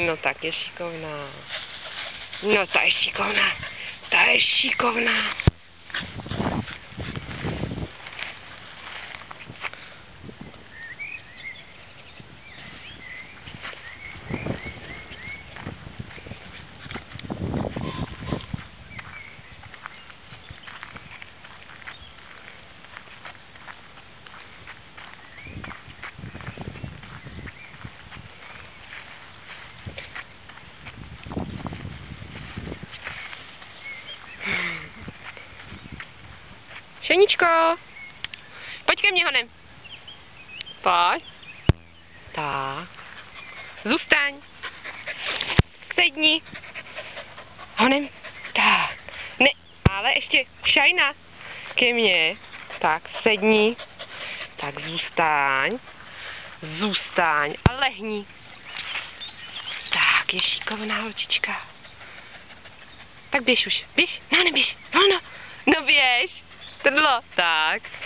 No tak je šikovná. No ta je šikovná. Ta je šikovná. Šeničko, pojď ke mně honem. Pojď. Tak. Zůstaň. Sedni. Honem. Tak. Ne, ale ještě šajna. Ke mně. Tak, sedni. Tak, zůstaň. Zůstaň a lehni. Tak, je šikovná holčička. Tak běž už, běž, no neběž, volno, no běž, trdlo, tak.